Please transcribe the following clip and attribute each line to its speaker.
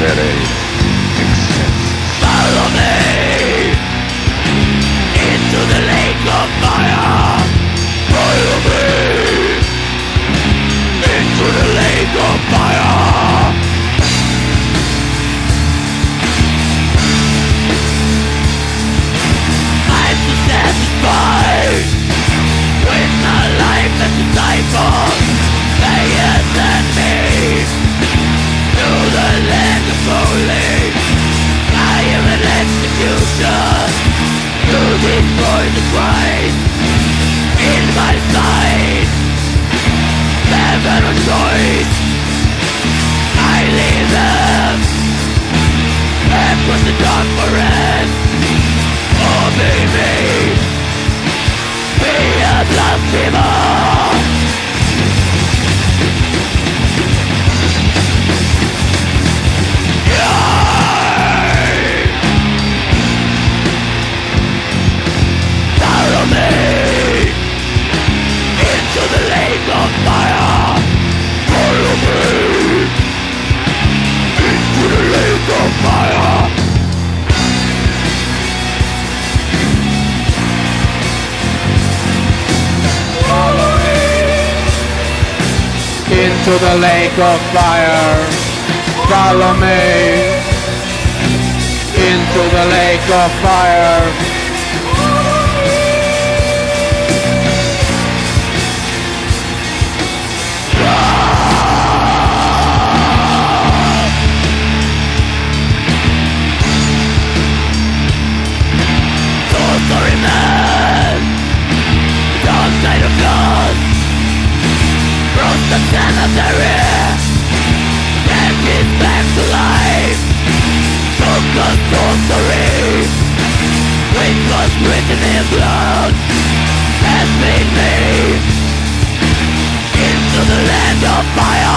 Speaker 1: city exists.
Speaker 2: Follow me into the lake of fire. Follow me into the lake of fire. Across the dark forest. Oh, baby, be a blasphemer. Into the lake of fire. Follow me into the lake of fire. back to life sorcery written in blood Has made me Into the land of fire.